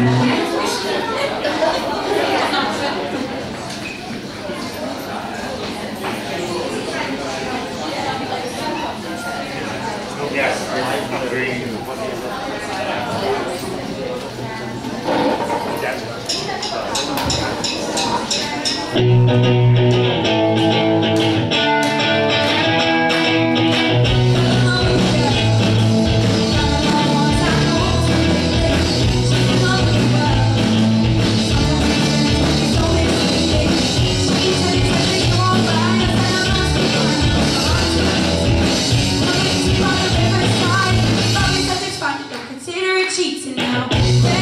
Yes, now.